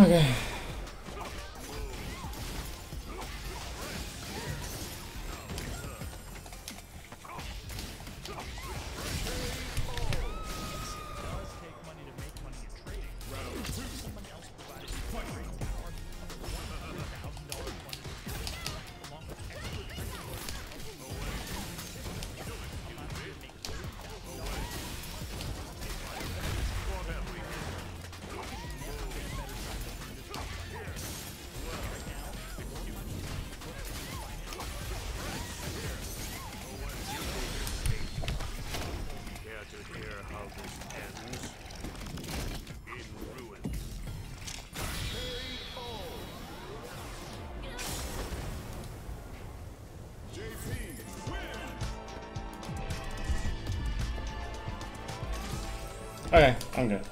Okay. Okay, I'm good.